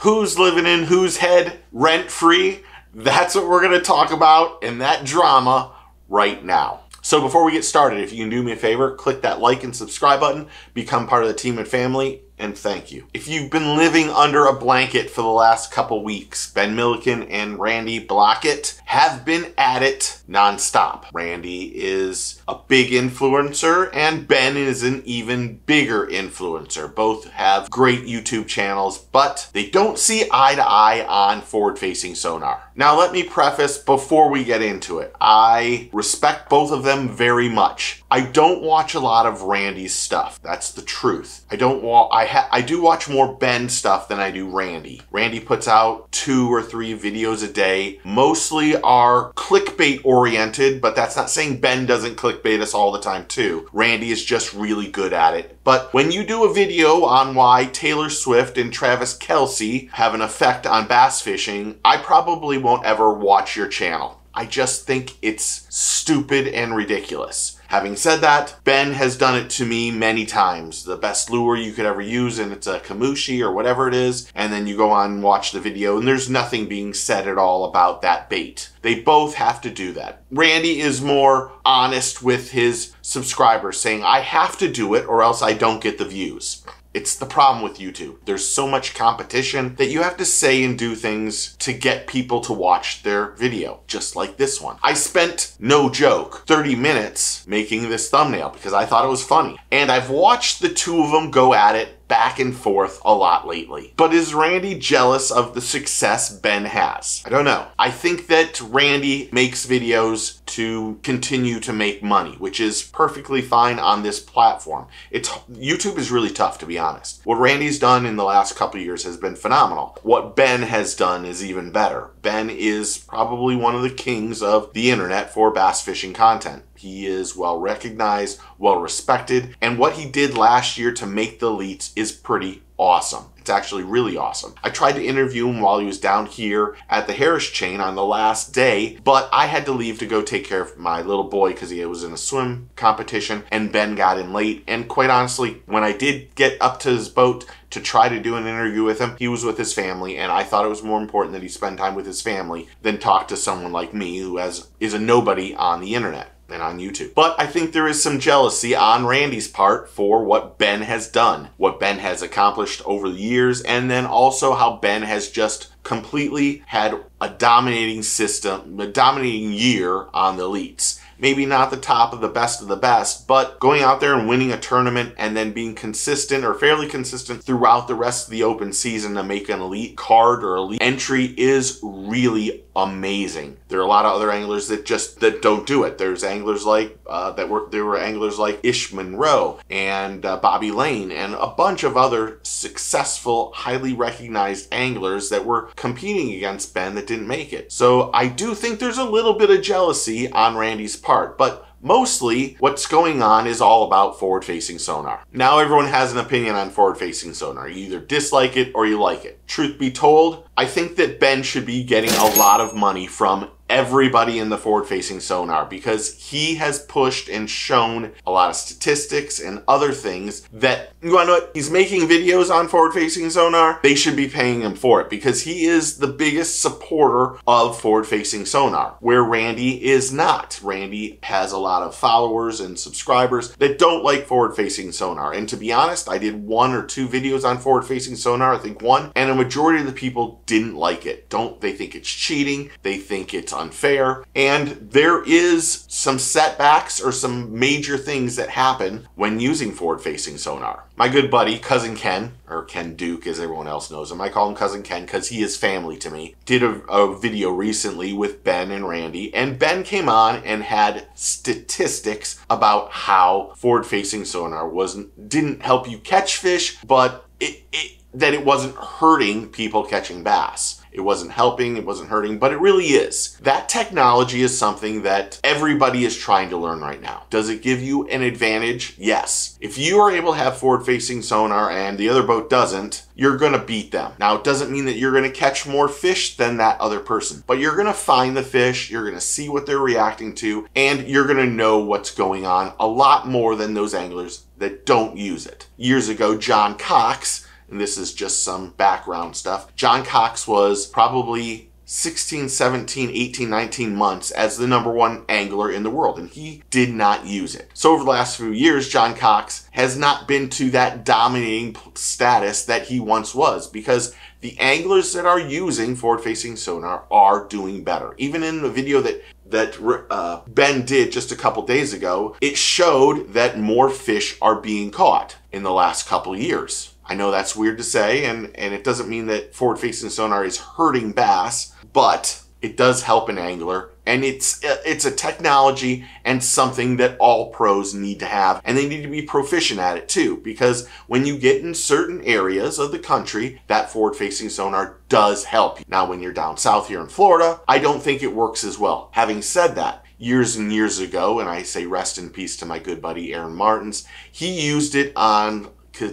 who's living in whose head rent free? That's what we're going to talk about in that drama right now. So before we get started, if you can do me a favor, click that like and subscribe button, become part of the team and family, and thank you. If you've been living under a blanket for the last couple weeks, Ben Milliken and Randy Blaukat have been at it nonstop. Randy is a big influencer and Ben is an even bigger influencer. Both have great YouTube channels, but they don't see eye to eye on forward facing sonar. Now, let me preface before we get into it. I respect both of them very much. I don't watch a lot of Randy's stuff. That's the truth. I don't want, I ha- I do watch more Ben stuff than I do Randy. Randy puts out two or three videos a day. Mostly are clickbait oriented, but that's not saying Ben doesn't clickbait us all the time too. Randy is just really good at it. But when you do a video on why Taylor Swift and Travis Kelce have an effect on bass fishing, I probably won't ever watch your channel. I just think it's stupid and ridiculous. Having said that, Ben has done it to me many times. The best lure you could ever use, and it's a Kamushi or whatever it is, and then you go on and watch the video, and there's nothing being said at all about that bait. They both have to do that. Randy is more honest with his subscribers, saying, I have to do it or else I don't get the views. It's the problem with YouTube. There's so much competition that you have to say and do things to get people to watch their video, just like this one. I spent, no joke, 30 minutes making this thumbnail because I thought it was funny. And I've watched the two of them go at it back and forth a lot lately. But is Randy jealous of the success Ben has? I don't know. I think that Randy makes videos to continue to make money, which is perfectly fine on this platform. It's YouTube is really tough to be honest. What Randy's done in the last couple years has been phenomenal. What Ben has done is even better. Ben is probably one of the kings of the internet for bass fishing content. He is well recognized, well respected, and what he did last year to make the elites is pretty awesome. It's actually really awesome. I tried to interview him while he was down here at the Harris chain on the last day, but I had to leave to go take care of my little boy because he was in a swim competition and Ben got in late. And quite honestly, when I did get up to his boat to try to do an interview with him, he was with his family, and I thought it was more important that he spend time with his family than talk to someone like me who has is a nobody on the internet and on YouTube. But I think there is some jealousy on Randy's part for what Ben has done, what Ben has accomplished over the years, and then also how Ben has just completely had a dominating system, a dominating year on the elites maybe not the top of the best of the best, but going out there and winning a tournament and then being consistent or fairly consistent throughout the rest of the open season to make an elite card or elite entry is really amazing. There are a lot of other anglers that just that don't do it. There's anglers like uh, that were there were anglers like Ish Monroe and uh, Bobby Lane and a bunch of other successful, highly recognized anglers that were competing against Ben that didn't make it. So I do think there's a little bit of jealousy on Randy's part, but Mostly, what's going on is all about forward facing sonar. Now, everyone has an opinion on forward facing sonar. You either dislike it or you like it. Truth be told, I think that Ben should be getting a lot of money from everybody in the forward facing sonar because he has pushed and shown a lot of statistics and other things that you want to know what? He's making videos on forward facing sonar. They should be paying him for it because he is the biggest supporter of forward facing sonar where randy is not. Randy has a lot of followers and subscribers that don't like forward facing sonar. And to be honest i did one or two videos on forward facing sonar i think one and a majority of the people didn't like it. Don't they think it's cheating. They think it's unfair. And there is some setbacks or some major things that happen when using forward facing sonar. My good buddy, Cousin Ken, or Ken Duke as everyone else knows him, I call him Cousin Ken because he is family to me, did a, a video recently with Ben and Randy. And Ben came on and had statistics about how forward facing sonar wasn't didn't help you catch fish, but it, it that it wasn't hurting people catching bass. It wasn't helping, it wasn't hurting, but it really is. That technology is something that everybody is trying to learn right now. Does it give you an advantage? Yes. If you are able to have forward facing sonar and the other boat doesn't, you're going to beat them. Now, it doesn't mean that you're going to catch more fish than that other person, but you're going to find the fish, you're going to see what they're reacting to, and you're going to know what's going on a lot more than those anglers that don't use it. Years ago, John Cox and this is just some background stuff. John Cox was probably 16, 17, 18, 19 months as the number one angler in the world, and he did not use it. So over the last few years, John Cox has not been to that dominating status that he once was because the anglers that are using forward-facing sonar are doing better. Even in the video that that uh, Ben did just a couple days ago, it showed that more fish are being caught in the last couple years. I know that's weird to say, and, and it doesn't mean that forward-facing sonar is hurting bass, but it does help an angler and it's it's a technology and something that all pros need to have and they need to be proficient at it too because when you get in certain areas of the country that forward facing sonar does help now when you're down south here in florida i don't think it works as well. Having said that years and years ago and i say rest in peace to my good buddy aaron martens he used it on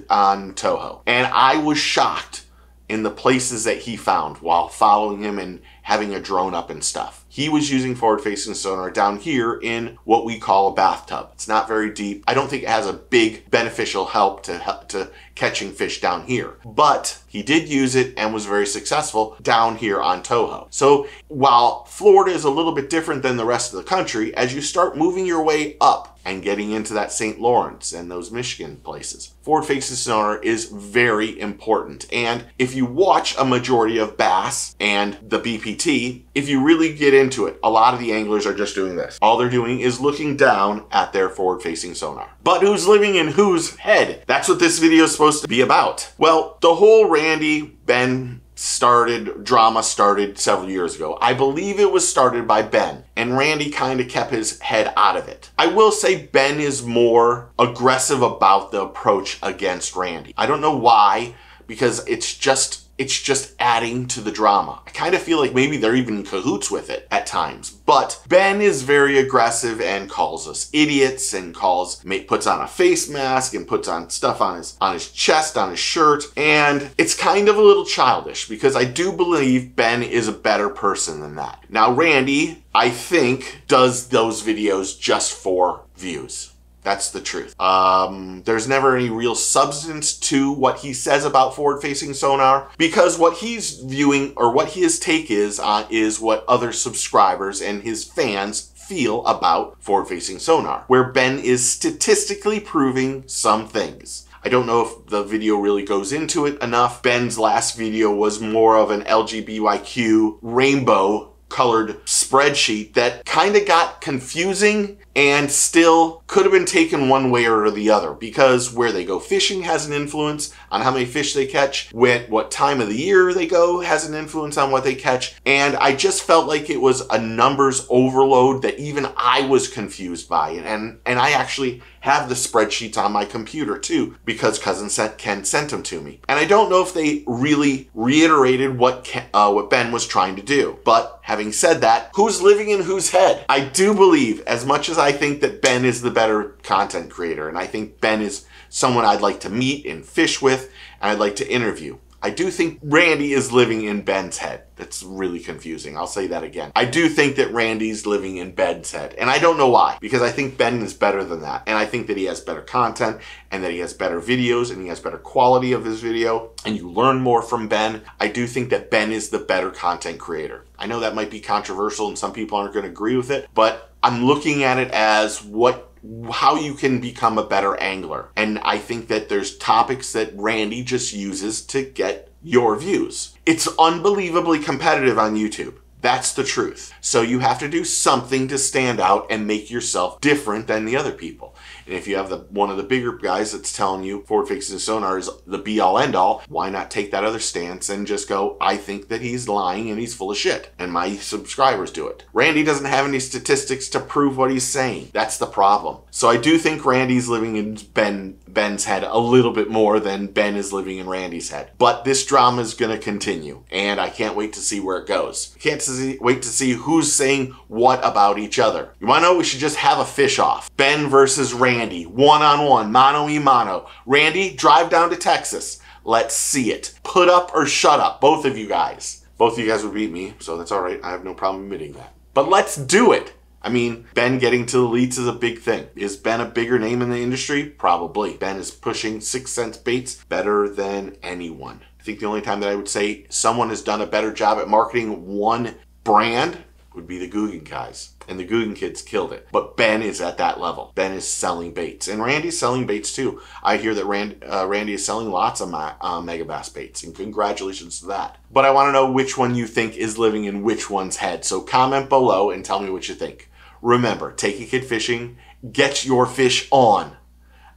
on toho and i was shocked in the places that he found while following him and having a drone up and stuff. He was using forward facing sonar down here in what we call a bathtub. It's not very deep. I don't think it has a big beneficial help to, help to catching fish down here, but he did use it and was very successful down here on Toho. So while Florida is a little bit different than the rest of the country, as you start moving your way up and getting into that St. Lawrence and those Michigan places. Forward facing sonar is very important. And if you watch a majority of bass and the BPT, if you really get into it, a lot of the anglers are just doing this. All they're doing is looking down at their forward facing sonar. But who's living in whose head? That's what this video is supposed to be about. Well, the whole Randy, Ben, started, drama started several years ago. I believe it was started by Ben, and Randy kind of kept his head out of it. I will say Ben is more aggressive about the approach against Randy. I don't know why, because it's just it's just adding to the drama. I kind of feel like maybe they're even cahoots with it at times. But Ben is very aggressive and calls us idiots and calls puts on a face mask and puts on stuff on his on his chest, on his shirt, and it's kind of a little childish because I do believe Ben is a better person than that. Now Randy, I think, does those videos just for views. That's the truth. Um, there's never any real substance to what he says about forward-facing sonar because what he's viewing or what his take is uh, is what other subscribers and his fans feel about forward-facing sonar, where Ben is statistically proving some things. I don't know if the video really goes into it enough. Ben's last video was more of an LGBTQ rainbow colored spreadsheet that kind of got confusing and still could have been taken one way or the other because where they go fishing has an influence on how many fish they catch, when, what time of the year they go has an influence on what they catch, and I just felt like it was a numbers overload that even I was confused by, and, and I actually have the spreadsheets on my computer too because cousin Ken sent them to me. And I don't know if they really reiterated what Ken, uh, what Ben was trying to do. But having said that, who's living in whose head? I do believe, as much as I think that Ben is the better content creator, and I think Ben is someone I'd like to meet and fish with, and I'd like to interview. I do think Randy is living in Ben's head. That's really confusing. I'll say that again. I do think that Randy's living in Ben's head. And I don't know why, because I think Ben is better than that. And I think that he has better content and that he has better videos and he has better quality of his video and you learn more from Ben. I do think that Ben is the better content creator. I know that might be controversial and some people aren't going to agree with it, but I'm looking at it as what how you can become a better angler. And I think that there's topics that Randy just uses to get your views. It's unbelievably competitive on YouTube. That's the truth. So you have to do something to stand out and make yourself different than the other people. And if you have the one of the bigger guys that's telling you forward facing sonar is the be all end all, why not take that other stance and just go, I think that he's lying and he's full of shit. And my subscribers do it. Randy doesn't have any statistics to prove what he's saying. That's the problem. So I do think Randy's living in Ben Ben's head a little bit more than Ben is living in Randy's head. But this drama is going to continue, and I can't wait to see where it goes. Can't see, wait to see who's saying what about each other. You want to know? We should just have a fish off. Ben versus Randy. Randy, one on one, mano y mano. Randy, drive down to Texas. Let's see it. Put up or shut up, both of you guys. Both of you guys would beat me, so that's all right. I have no problem admitting that. But let's do it. I mean, Ben getting to the elites is a big thing. Is Ben a bigger name in the industry? Probably. Ben is pushing 6th Sense baits better than anyone. I think the only time that I would say someone has done a better job at marketing one brand would be the Googan guys. And the Googan kids killed it. But Ben is at that level. Ben is selling baits. And Randy's selling baits too. I hear that Rand, uh, Randy is selling lots of my, uh, Megabass baits. And congratulations to that. But I want to know which one you think is living in which one's head. So comment below and tell me what you think. Remember, take a kid fishing, get your fish on.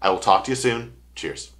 I will talk to you soon. Cheers.